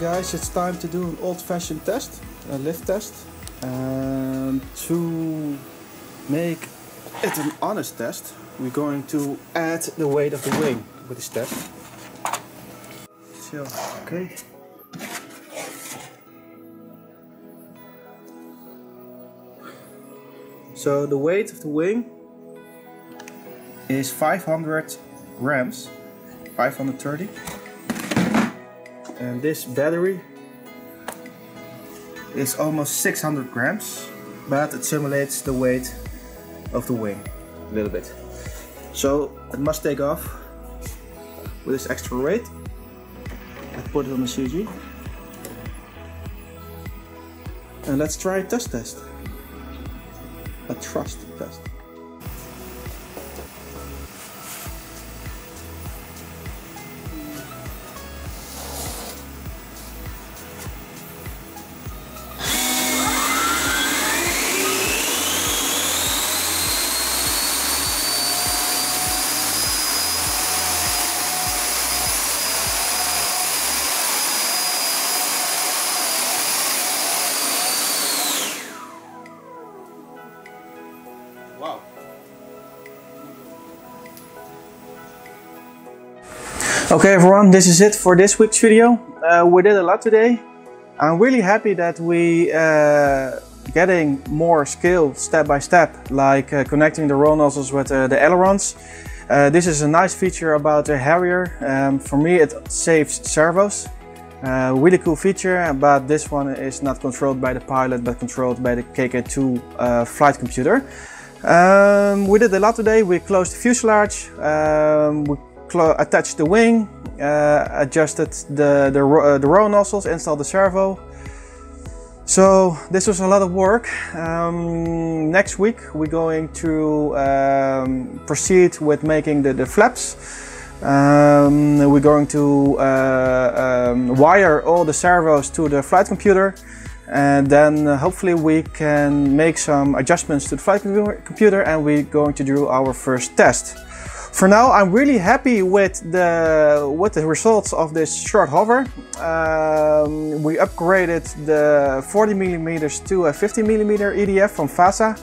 guys, it's time to do an old-fashioned test, a lift test. And to make it an honest test, we're going to add the weight of the wing with this test. So, okay. So the weight of the wing is 500 grams, 530. And this battery is almost 600 grams, but it simulates the weight of the wing a little bit. So it must take off with this extra weight. I put it on the CG. And let's try a test test. A trust test. Okay everyone, this is it for this week's video. Uh, we did a lot today. I'm really happy that we uh, getting more skill step by step, like uh, connecting the roll nozzles with uh, the ailerons. Uh, this is a nice feature about the Harrier. Um, for me it saves servos. Uh, really cool feature, but this one is not controlled by the pilot, but controlled by the KK2 uh, flight computer. Um, we did a lot today. We closed the fuselage, um, we attached the wing, uh, adjusted the, the, uh, the roll nozzles, installed the servo. So this was a lot of work. Um, next week we're going to um, proceed with making the, the flaps. Um, we're going to uh, um, wire all the servos to the flight computer and then uh, hopefully we can make some adjustments to the flight computer and we're going to do our first test. For now I'm really happy with the with the results of this short hover. Um, we upgraded the 40 millimeters to a 50 millimeter EDF from FASA.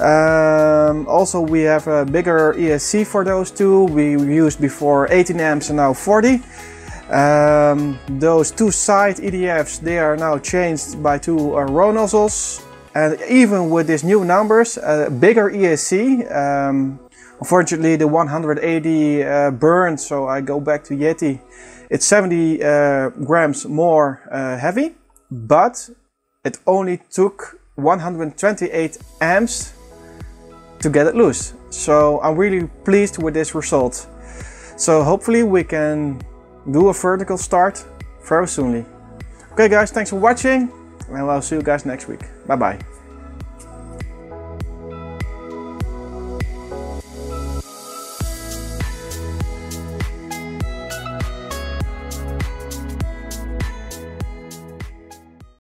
Um, also we have a bigger ESC for those two. We used before 18 amps and now 40. Um, those two side EDFs, they are now changed by two uh, roll nozzles. And even with these new numbers, a bigger ESC, um, unfortunately the 180 uh, burned, so I go back to Jeti. It's 70 uh, grams more uh, heavy, but it only took 128 amps to get it loose. So I'm really pleased with this result. So hopefully we can do a vertical start very soonly. Okay guys, thanks for watching and I'll see you guys next week. Bye bye.